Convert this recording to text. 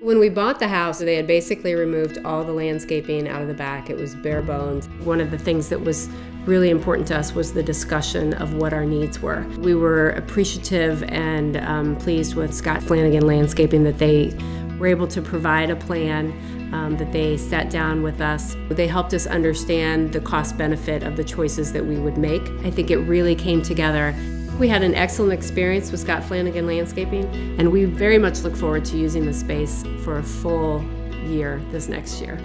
When we bought the house, they had basically removed all the landscaping out of the back. It was bare bones. One of the things that was really important to us was the discussion of what our needs were. We were appreciative and um, pleased with Scott Flanagan Landscaping that they were able to provide a plan um, that they sat down with us. They helped us understand the cost benefit of the choices that we would make. I think it really came together we had an excellent experience with Scott Flanagan Landscaping, and we very much look forward to using the space for a full year this next year.